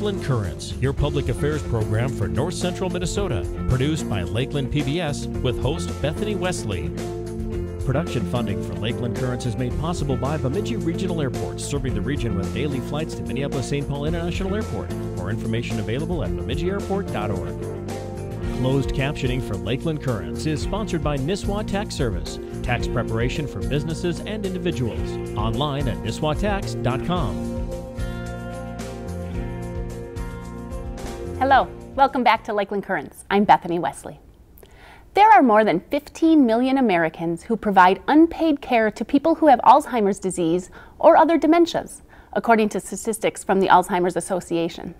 Lakeland Currents, your public affairs program for North Central Minnesota, produced by Lakeland PBS with host Bethany Wesley. Production funding for Lakeland Currents is made possible by Bemidji Regional Airport, serving the region with daily flights to Minneapolis St. Paul International Airport. More information available at bemidjiairport.org. Closed captioning for Lakeland Currents is sponsored by Nisswa Tax Service, tax preparation for businesses and individuals. Online at nisswatax.com. Hello, welcome back to Lakeland Currents. I'm Bethany Wesley. There are more than 15 million Americans who provide unpaid care to people who have Alzheimer's disease or other dementias, according to statistics from the Alzheimer's Association.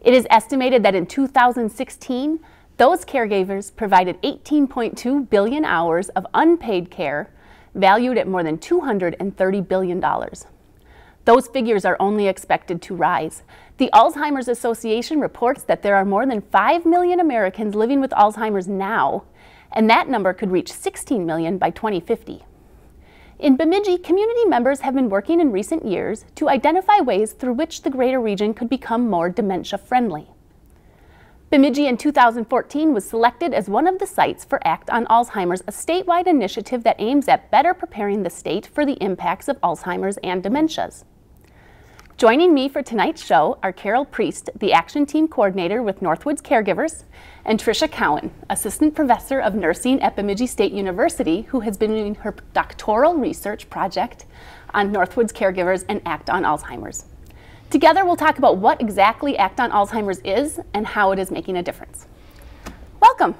It is estimated that in 2016, those caregivers provided 18.2 billion hours of unpaid care, valued at more than $230 billion. Those figures are only expected to rise. The Alzheimer's Association reports that there are more than 5 million Americans living with Alzheimer's now, and that number could reach 16 million by 2050. In Bemidji, community members have been working in recent years to identify ways through which the greater region could become more dementia friendly. Bemidji in 2014 was selected as one of the sites for Act on Alzheimer's, a statewide initiative that aims at better preparing the state for the impacts of Alzheimer's and dementias. Joining me for tonight's show are Carol Priest, the Action Team Coordinator with Northwoods Caregivers, and Tricia Cowan, Assistant Professor of Nursing at Bemidji State University, who has been doing her doctoral research project on Northwoods Caregivers and ACT on Alzheimer's. Together, we'll talk about what exactly ACT on Alzheimer's is and how it is making a difference. Welcome.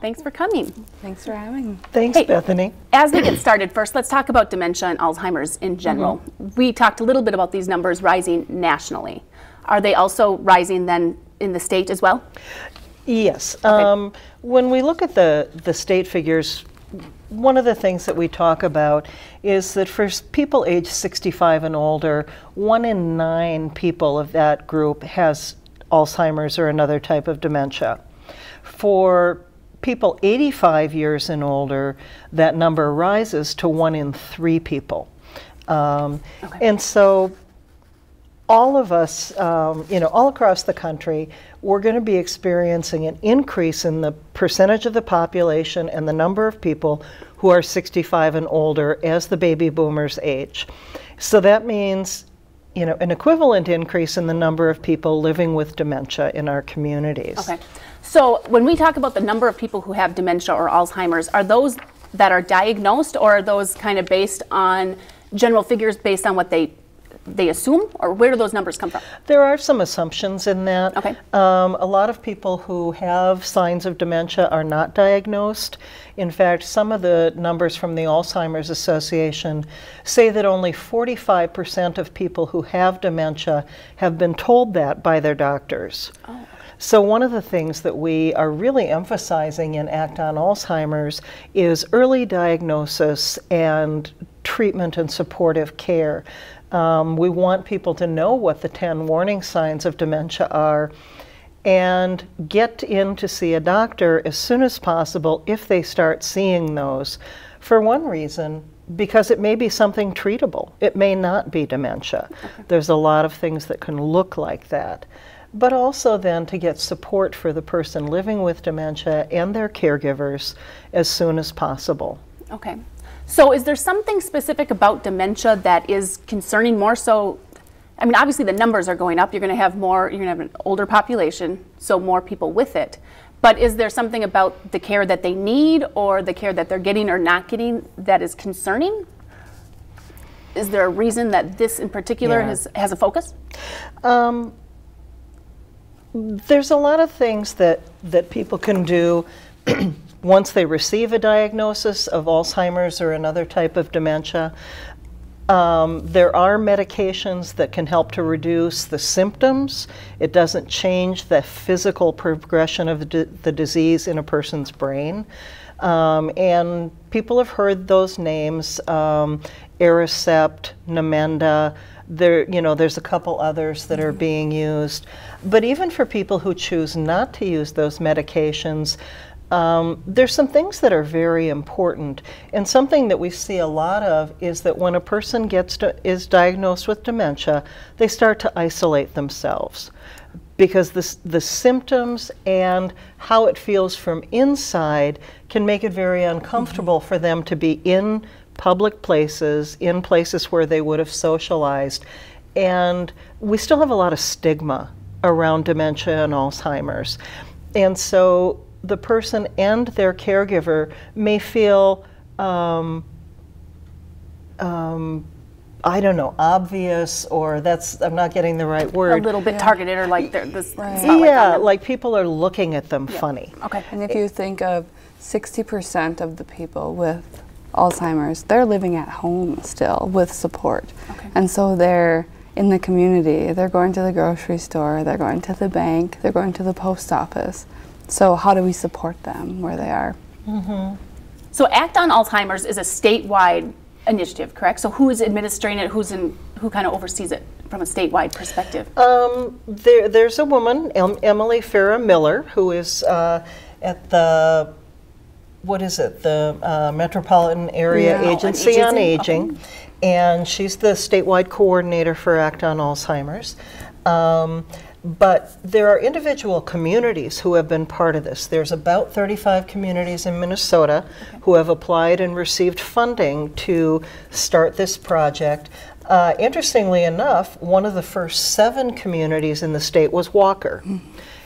Thanks for coming. Thanks for having me. Thanks, hey, Bethany. As we get started, first let's talk about dementia and Alzheimer's in general. Mm-hmm. We talked a little bit about these numbers rising nationally. Are they also rising then in the state as well? Yes. Okay. Um, when we look at the, the state figures, one of the things that we talk about is that for people age 65 and older, one in nine people of that group has Alzheimer's or another type of dementia. For people 85 years and older, that number rises to one in three people. Um, okay. And so all of us, um, you know, all across the country, we're going to be experiencing an increase in the percentage of the population and the number of people who are 65 and older as the baby boomers age. So that means, you know, an equivalent increase in the number of people living with dementia in our communities. Okay. So when we talk about the number of people who have dementia or Alzheimer's, are those that are diagnosed or are those kind of based on general figures based on what they they assume, or where do those numbers come from? There are some assumptions in that. Okay. Um, a lot of people who have signs of dementia are not diagnosed. In fact, some of the numbers from the Alzheimer's Association say that only 45% of people who have dementia have been told that by their doctors. Oh. So, one of the things that we are really emphasizing in ACT on Alzheimer's is early diagnosis and treatment and supportive care. Um, we want people to know what the 10 warning signs of dementia are and get in to see a doctor as soon as possible if they start seeing those. For one reason, because it may be something treatable. It may not be dementia. There's a lot of things that can look like that but also then to get support for the person living with dementia and their caregivers as soon as possible. Okay. So, is there something specific about dementia that is concerning more so? I mean, obviously the numbers are going up. You're going to have more, you're going to have an older population, so more people with it. But is there something about the care that they need or the care that they're getting or not getting that is concerning? Is there a reason that this in particular yeah. has, has a focus? Um, there's a lot of things that, that people can do once they receive a diagnosis of Alzheimer's or another type of dementia. Um, there are medications that can help to reduce the symptoms. It doesn't change the physical progression of the, the disease in a person's brain. Um, and people have heard those names, um, Aricept, Namenda, there, you know, there's a couple others that are being used. But even for people who choose not to use those medications, um, there's some things that are very important, and something that we see a lot of is that when a person gets is diagnosed with dementia, they start to isolate themselves because the, the symptoms and how it feels from inside can make it very uncomfortable for them to be in public places, in places where they would have socialized. And we still have a lot of stigma around dementia and Alzheimer's. And so the person and their caregiver may feel, um, um, I don't know, obvious, or that's, I'm not getting the right word. A little bit targeted or like they're this Right. yeah, like people are looking at them funny. Okay. And if you think of 60% of the people with Alzheimer's, they're living at home still with support. Okay. And so they're in the community, they're going to the grocery store, they're going to the bank, they're going to the post office. So, how do we support them where they are? So Act on Alzheimer's is a statewide initiative, correct? So who is administering it? Who's in? Who kind of oversees it from a statewide perspective? Um, there, there's a woman, em- Emily Farah Miller, who is uh, at the what is it? The uh, Metropolitan Area Yeah. Oh, Agency on agency, Aging, and she's the statewide coordinator for Act on Alzheimer's. Um, but there are individual communities who have been part of this. There's about 35 communities in Minnesota who have applied and received funding to start this project. Uh, interestingly enough, one of the first seven communities in the state was Walker.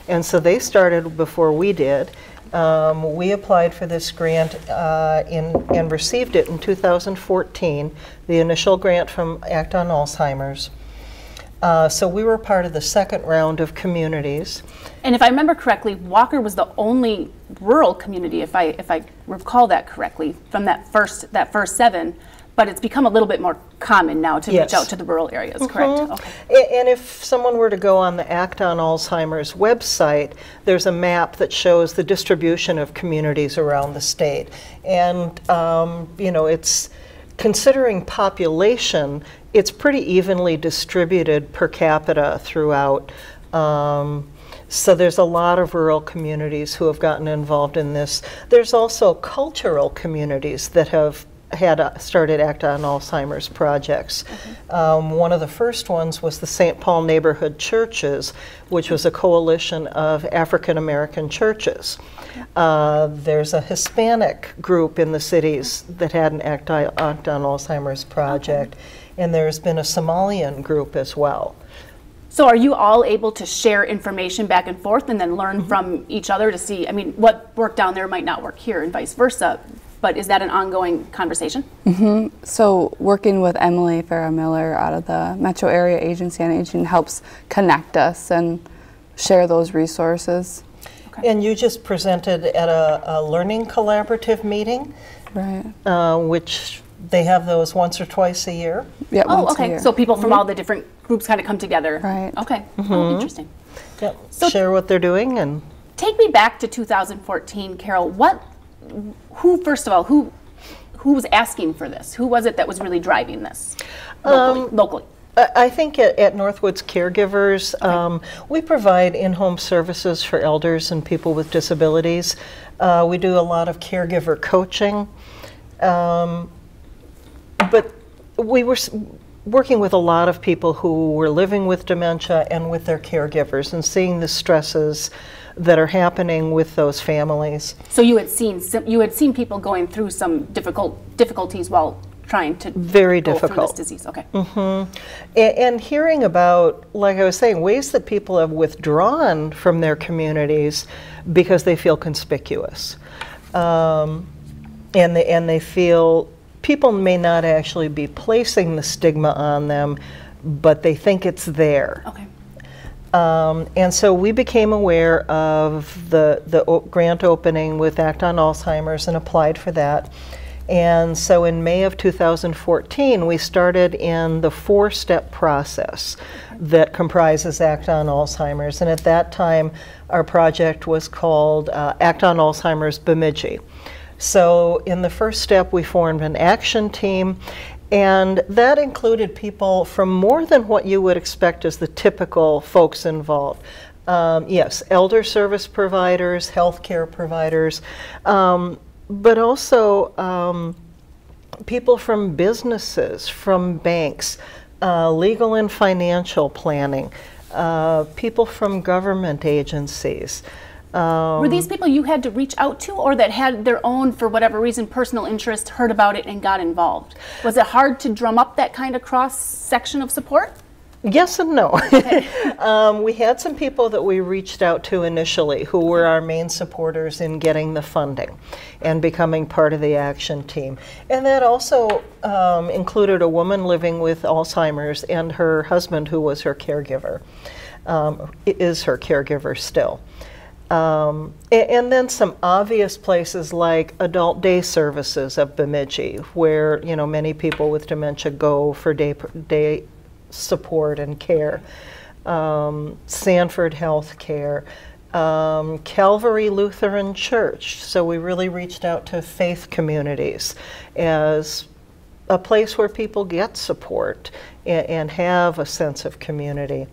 And so they started before we did. Um, we applied for this grant uh, in, and received it in 2014, the initial grant from Act on Alzheimer's. Uh, so we were part of the second round of communities. And if I remember correctly, Walker was the only rural community, if I if I recall that correctly, from that first that first seven. But it's become a little bit more common now to Yes. reach out to the rural areas, correct? Okay. And if someone were to go on the Act on Alzheimer's website, there's a map that shows the distribution of communities around the state. And, um, you know, it's, considering population, it's pretty evenly distributed per capita throughout. Um, so there's a lot of rural communities who have gotten involved in this. There's also cultural communities that have had uh, started Act on Alzheimer's projects. Um, one of the first ones was the St. Paul Neighborhood Churches, which was a coalition of African American churches. Uh, there's a Hispanic group in the cities that had an Act, I- Act on Alzheimer's project, and there's been a Somalian group as well. So are you all able to share information back and forth and then learn Mm-hmm. from each other to see, I mean, what worked down there might not work here and vice versa, but is that an ongoing conversation? So, working with Emily Farah Miller out of the Metro Area Agency on Aging helps connect us and share those resources. And you just presented at a, a learning collaborative meeting, Right. uh, which they have those once or twice a year. Yeah. Oh, once a okay. year. So people from all the different groups kind of come together. Right. Okay. Mm-hmm. Oh, interesting. Yep. So- Share what they're doing and Take me back to 2014, Carol. What, who, first of all, who, who was asking for this? Who was it that was really driving this locally? Um, locally? I think at, at Northwoods Caregivers, um, we provide in-home services for elders and people with disabilities. Uh, we do a lot of caregiver coaching, um, but we were working with a lot of people who were living with dementia and with their caregivers and seeing the stresses that are happening with those families. So you had seen you had seen people going through some difficult difficulties while trying to Very difficult. this disease. Okay. A- And hearing about, like I was saying, ways that people have withdrawn from their communities because they feel conspicuous. Um, and, they, and they feel people may not actually be placing the stigma on them, but they think it's there. Okay. Um, and so we became aware of the, the grant opening with Act on Alzheimer's and applied for that. And so in May of 2014, we started in the four step process that comprises Act on Alzheimer's. And at that time, our project was called uh, Act on Alzheimer's Bemidji. So, in the first step, we formed an action team, and that included people from more than what you would expect as the typical folks involved. Um, yes, elder service providers, healthcare providers, um, but also um, people from businesses, from banks, uh, legal and financial planning, uh, people from government agencies. Um, Were these people you had to reach out to, or that had their own, for whatever reason, personal interest, heard about it, and got involved? Was it hard to drum up that kind of cross section of support? Yes and no. um, we had some people that we reached out to initially who were our main supporters in getting the funding and becoming part of the action team. And that also um, included a woman living with Alzheimer's and her husband, who was her caregiver, um, is her caregiver still. Um, and, then some obvious places like adult day services of Bemidji, where you know many people with dementia go for day day support and care. Um, Sanford Health Care, um, Calvary Lutheran Church. So we really reached out to faith communities as a place where people get support and, and have a sense of community.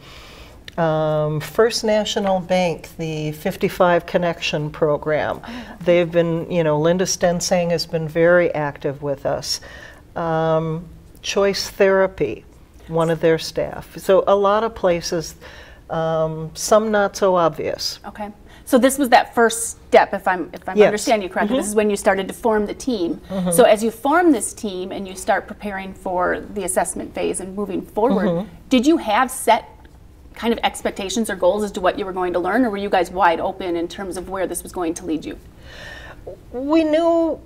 Um, First National Bank, the 55 Connection program. They've been, you know, Linda Stensang has been very active with us. Um, Choice Therapy, one of their staff. So a lot of places, um, some not so obvious. Okay. So this was that first step, if I'm if I'm yes. understanding you correctly. Mm -hmm. This is when you started to form the team. Mm -hmm. So as you form this team and you start preparing for the assessment phase and moving forward, mm -hmm. did you have set kind of expectations or goals as to what you were going to learn, or were you guys wide open in terms of where this was going to lead you? We knew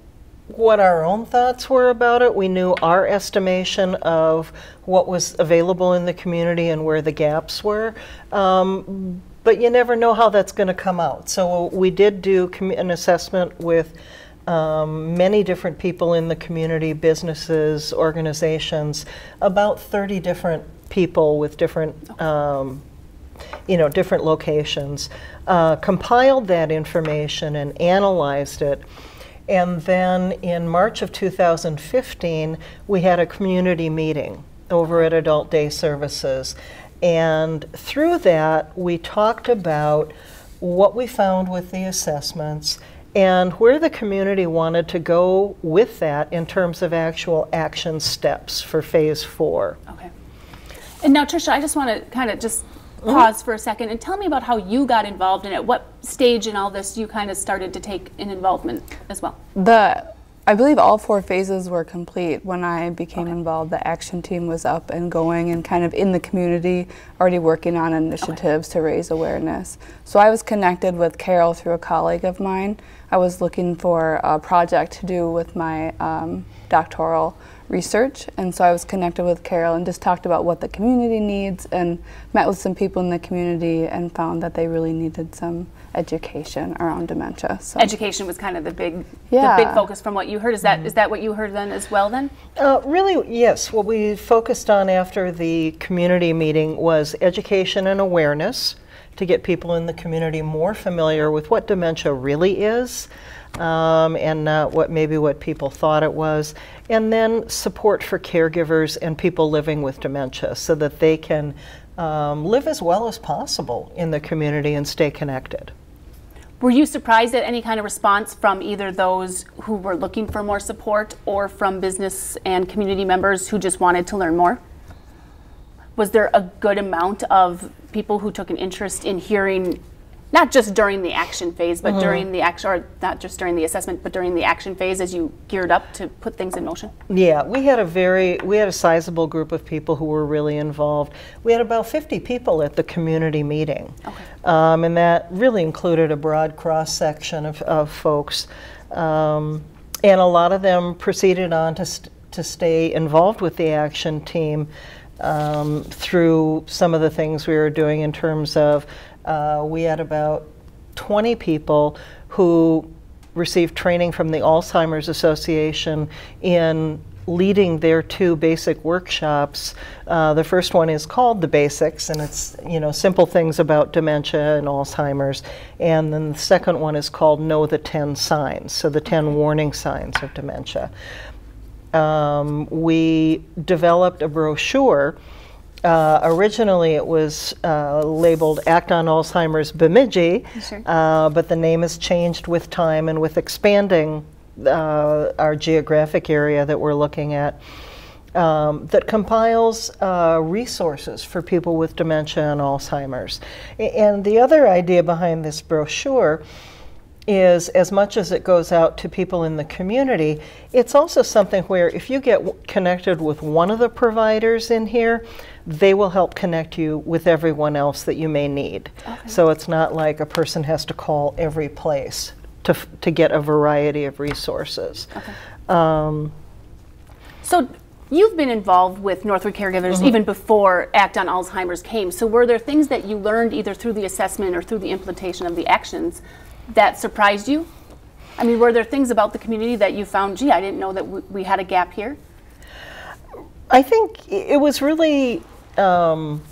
what our own thoughts were about it. We knew our estimation of what was available in the community and where the gaps were. Um, but you never know how that's going to come out. So we did do an assessment with um, many different people in the community, businesses, organizations, about 30 different people with different, um, you know, different locations, uh, compiled that information and analyzed it and then in March of 2015, we had a community meeting over at Adult Day Services. And through that, we talked about what we found with the assessments and where the community wanted to go with that in terms of actual action steps for phase four. Okay. And now, Tricia, I just want to kind of just pause for a second and tell me about how you got involved and at what stage in all this you kind of started to take an involvement as well. The I believe all four phases were complete when I became okay. involved. The action team was up and going and kind of in the community, already working on initiatives okay. to raise awareness. So I was connected with Carol through a colleague of mine. I was looking for a project to do with my um, doctoral research. And so I was connected with Carol and just talked about what the community needs and met with some people in the community and found that they really needed some education around dementia. So. Education was kind of the big, yeah. the big focus from what you heard. Is that mm-hmm. is that what you heard then as well then? Uh, really, yes. What we focused on after the community meeting was education and awareness to get people in the community more familiar with what dementia really is um, and what maybe what people thought it was. And then support for caregivers and people living with dementia so that they can um, live as well as possible in the community and stay connected. Were you surprised at any kind of response from either those who were looking for more support or from business and community members who just wanted to learn more? Was there a good amount of people who took an interest in hearing not just during the action phase, but mm-hmm. during the action, or not just during the assessment, but during the action phase as you geared up to put things in motion? Yeah, we had a very, we had a sizable group of people who were really involved. We had about 50 people at the community meeting. Okay. Um, and that really included a broad cross section of, of folks. Um, and a lot of them proceeded on to, st- to stay involved with the action team um, through some of the things we were doing in terms of uh, we had about 20 people who received training from the Alzheimer's Association in leading their two basic workshops. Uh, the first one is called The Basics, and it's you know simple things about dementia and Alzheimer's. And then the second one is called Know the 10 Signs, so the 10 warning signs of dementia. Um, we developed a brochure Uh, originally, it was uh, labeled Act on Alzheimer's Bemidji, Sure. uh, but the name has changed with time and with expanding uh, our geographic area that we're looking at. Um, that compiles uh, resources for people with dementia and Alzheimer's. And the other idea behind this brochure is as much as it goes out to people in the community, it's also something where if you get connected with one of the providers in here, they will help connect you with everyone else that you may need. So it's not like a person has to call every place to, f- to get a variety of resources. Um, So you've been involved with Northwoods Caregivers Mm-hmm. even before Act on Alzheimer's came. So were there things that you learned either through the assessment or through the implementation of the actions that surprised you? I mean, were there things about the community that you found, gee, I didn't know that we had a gap here? I think it was really, um,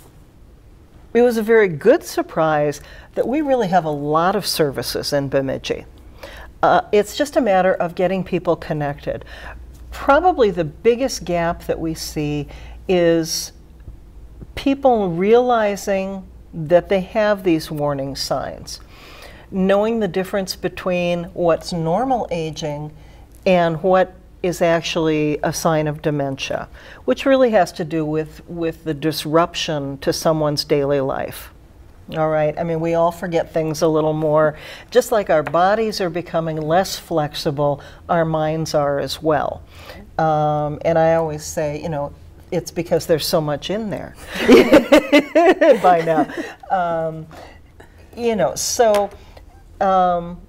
it was a very good surprise that we really have a lot of services in Bemidji. Uh, it's just a matter of getting people connected. Probably the biggest gap that we see is people realizing that they have these warning signs, knowing the difference between what's normal aging and what is actually a sign of dementia, which really has to do with, with the disruption to someone's daily life. All right, I mean, we all forget things a little more. Just like our bodies are becoming less flexible, our minds are as well. Um, and I always say, you know, it's because there's so much in there by now. Um, you know, so, um,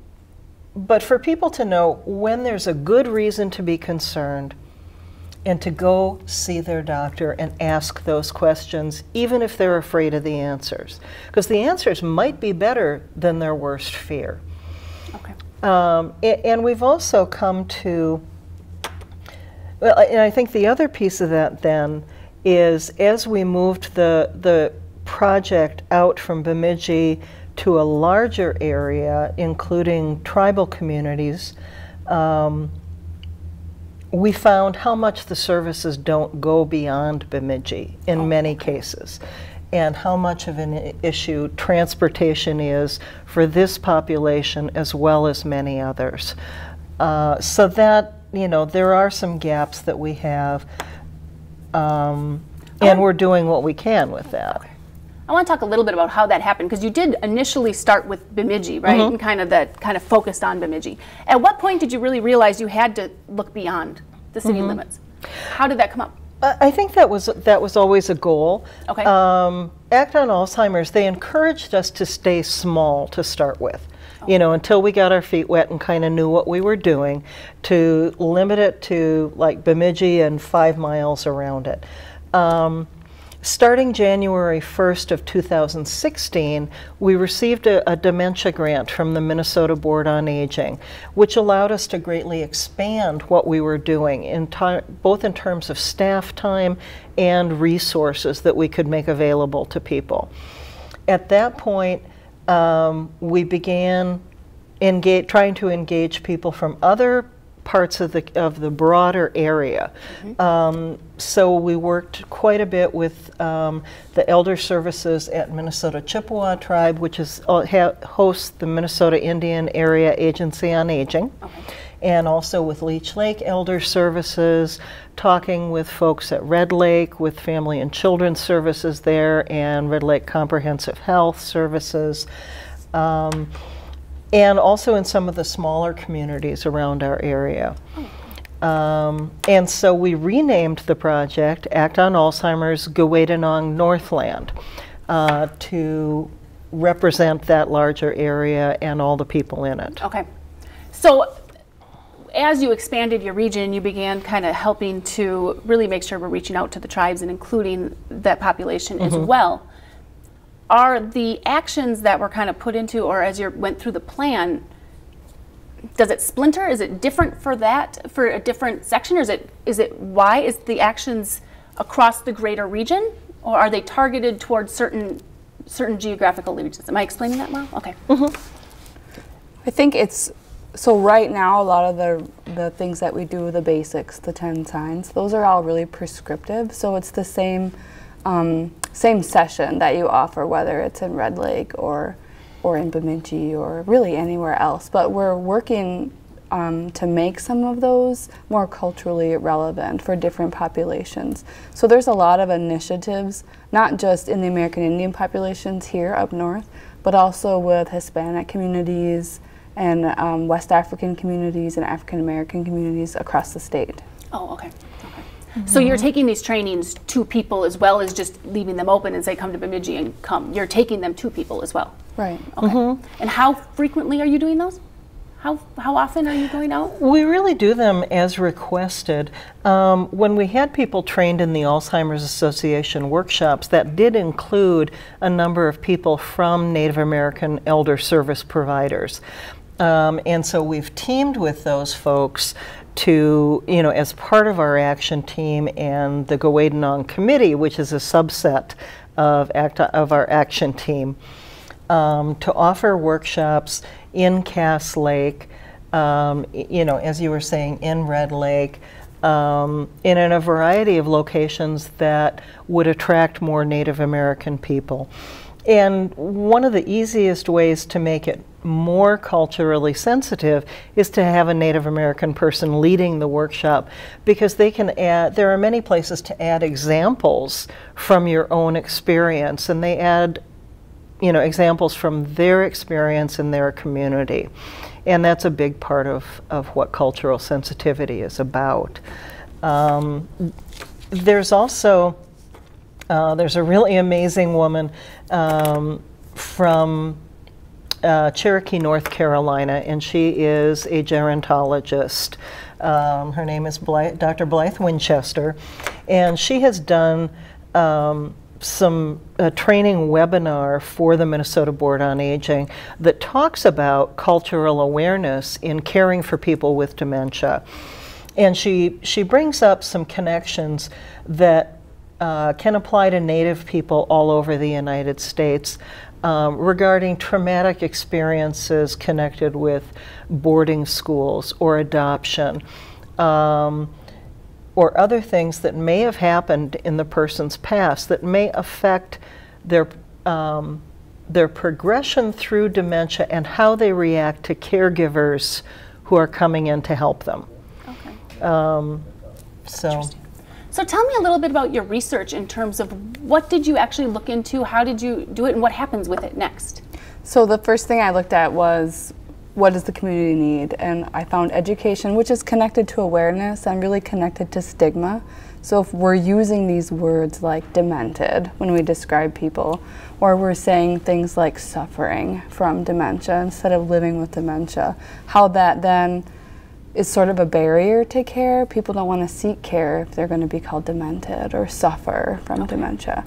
but for people to know when there's a good reason to be concerned and to go see their doctor and ask those questions, even if they're afraid of the answers. Because the answers might be better than their worst fear. Okay. Um, and we've also come to, well, and I think the other piece of that then is as we moved the, the project out from Bemidji to a larger area, including tribal communities, um, we found how much the services don't go beyond Bemidji in many cases, and how much of an issue transportation is for this population as well as many others. Uh, so that, you know, there are some gaps that we have, um, and we're doing what we can with that. I want to talk a little bit about how that happened because you did initially start with Bemidji, right? Mm-hmm. And kind of that kind of focused on Bemidji. At what point did you really realize you had to look beyond the city Mm-hmm. limits? How did that come up? I I think that was that was always a goal. Okay. Um, Act on Alzheimer's, they encouraged us to stay small to start with. You know, until we got our feet wet and kind of knew what we were doing, to limit it to like Bemidji and five miles around it. Um, Starting January 1st of 2016, we received a, a dementia grant from the Minnesota Board on Aging, which allowed us to greatly expand what we were doing, in both in terms of staff time and resources that we could make available to people. At that point, um, we began engage, trying to engage people from other parts of the of the broader area. Um, so we worked quite a bit with um, the elder services at Minnesota Chippewa Tribe, which is uh, ha- hosts the Minnesota Indian Area Agency on Aging. And also with Leech Lake Elder Services, talking with folks at Red Lake, with Family and Children's Services there, and Red Lake Comprehensive Health Services. Um, and also in some of the smaller communities around our area. Um, and so we renamed the project Act on Alzheimer's Gawadenong Northland uh, to represent that larger area and all the people in it. Okay. So as you expanded your region, you began kind of helping to really make sure we're reaching out to the tribes and including that population as well. Are the actions that were kind of put into, or as you went through the plan, does it splinter? Is it different for that, for a different section, or is it is it why is the actions across the greater region, or are they targeted towards certain certain geographical regions? Am I explaining that well? Okay. mm -hmm. I think it's so right now a lot of the the things that we do, the basics, the ten signs, those are all really prescriptive. So it's the same um, same session that you offer, whether it's in Red Lake or or in Bemidji or really anywhere else. But we're working um, to make some of those more culturally relevant for different populations. So there's a lot of initiatives, not just in the American Indian populations here up north, but also with Hispanic communities and um, West African communities and African American communities across the state. Oh, okay. Okay. So you're taking these trainings to people as well as just leaving them open and say, come to Bemidji and come. You're taking them to people as well. Right. Okay. And how frequently are you doing those? How, how often are you going out? We really do them as requested. Um, when we had people trained in the Alzheimer's Association workshops, that did include a number of people from Native American elder service providers. Um, and so we've teamed with those folks to, you know, as part of our action team and the Gowadenong Committee, which is a subset of, act, of our action team, um, to offer workshops in Cass Lake, um, you know, as you were saying, in Red Lake, um, and in a variety of locations that would attract more Native American people. And one of the easiest ways to make it more culturally sensitive is to have a Native American person leading the workshop because they can add, there are many places to add examples from your own experience and they add you know, examples from their experience in their community. And that's a big part of, of what cultural sensitivity is about. Um, there's also, uh, there's a really amazing woman um, from uh, Cherokee, North Carolina, and she is a gerontologist. Um, her name is Dr. Blythe Winchester, and she has done um, some a training webinar for the Minnesota Board on Aging that talks about cultural awareness in caring for people with dementia. And she, she brings up some connections that uh, can apply to Native people all over the United States um, regarding traumatic experiences connected with boarding schools or adoption. Um, or other things that may have happened in the person's past that may affect their um, their progression through dementia and how they react to caregivers who are coming in to help them. Okay. Um, so. So tell me a little bit about your research in terms of what did you actually look into, how did you do it, and what happens with it next? So the first thing I looked at was what does the community need? And I found education, which is connected to awareness and really connected to stigma. So if we're using these words like demented when we describe people, or we're saying things like suffering from dementia instead of living with dementia, how that then is sort of a barrier to care. People don't want to seek care if they're going to be called demented or suffer from okay. dementia.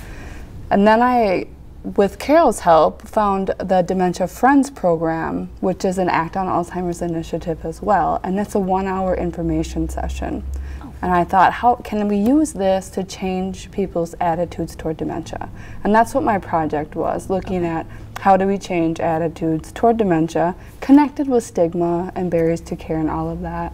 And then I with Carol's help, found the Dementia Friends program, which is an Act on Alzheimer's initiative as well, and it's a one-hour information session. And I thought, how can we use this to change people's attitudes toward dementia? And that's what my project was, looking okay. at how do we change attitudes toward dementia, connected with stigma and barriers to care and all of that.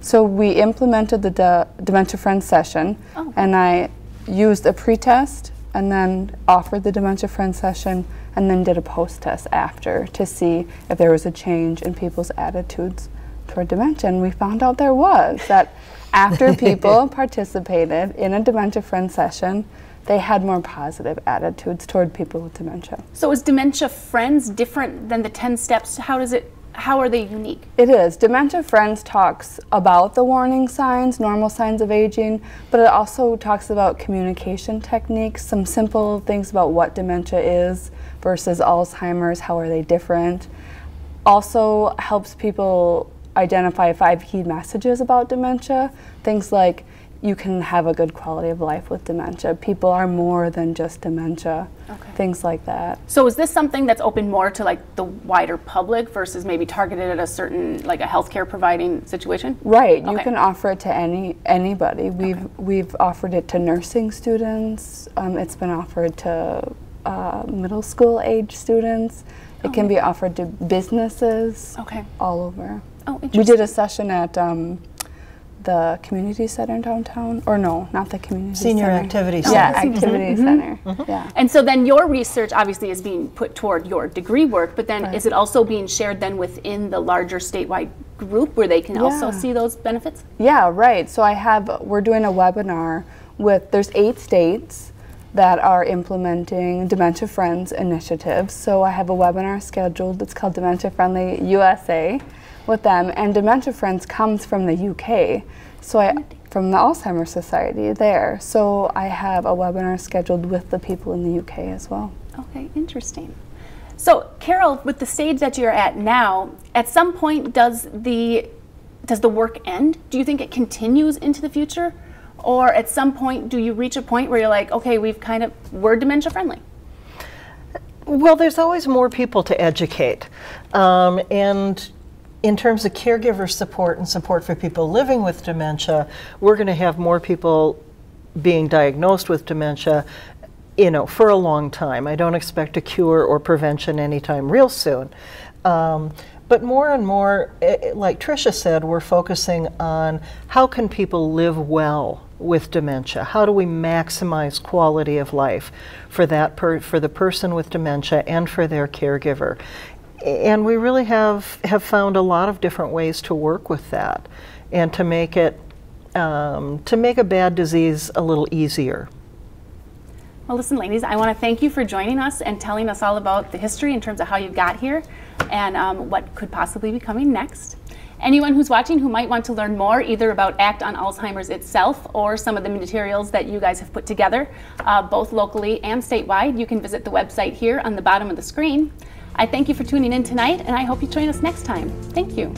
So we implemented the De Dementia Friends session, oh. and I used a pretest and then offered the Dementia Friend session and then did a post test after to see if there was a change in people's attitudes toward dementia. And we found out there was, that after people participated in a Dementia Friend session, they had more positive attitudes toward people with dementia. So is Dementia Friends different than the 10 steps? How does it how are they unique? It is. Dementia Friends talks about the warning signs, normal signs of aging, but it also talks about communication techniques, some simple things about what dementia is versus Alzheimer's, how are they different. Also helps people identify five key messages about dementia, things like you can have a good quality of life with dementia. People are more than just dementia, okay. things like that. So is this something that's open more to like the wider public versus maybe targeted at a certain like a healthcare providing situation? Right. Okay. You can offer it to any anybody. We've okay. we've offered it to nursing students. Um, it's been offered to uh, middle school age students. It can be offered to businesses. Okay. All over. Oh, We did a session at. Um, the community center downtown, or no, not the community Senior center. Activity Yeah, Center. activity mm-hmm, mm-hmm. center. Mm-hmm. Yeah. And so then your research obviously is being put toward your degree work, but then is it also being shared then within the larger statewide group where they can also see those benefits? Yeah, right. So I have, we're doing a webinar with, there's eight states that are implementing Dementia Friends initiatives. So I have a webinar scheduled. It's called Dementia Friendly USA with them. And Dementia Friends comes from the UK. So I, from the Alzheimer's Society there. So I have a webinar scheduled with the people in the UK as well. Okay, interesting. So, Carol, with the stage that you're at now, at some point does the does the work end? Do you think it continues into the future, or at some point do you reach a point where you're like, okay, we've kind of we're dementia friendly? Well, there's always more people to educate. Um, and in terms of caregiver support and support for people living with dementia, we're going to have more people being diagnosed with dementia you know, for a long time. I don't expect a cure or prevention anytime real soon. Um, but more and more, eh, eh, like Tricia said, we're focusing on how can people live well with dementia? How do we maximize quality of life for that for the person with dementia and for their caregiver? And we really have have found a lot of different ways to work with that, and to make it um, to make a bad disease a little easier. Well, listen, ladies, I want to thank you for joining us and telling us all about the history in terms of how you got here and um, what could possibly be coming next. Anyone who's watching who might want to learn more either about ACT on Alzheimer's itself or some of the materials that you guys have put together, uh, both locally and statewide, you can visit the website here on the bottom of the screen. I thank you for tuning in tonight and I hope you join us next time. Thank you.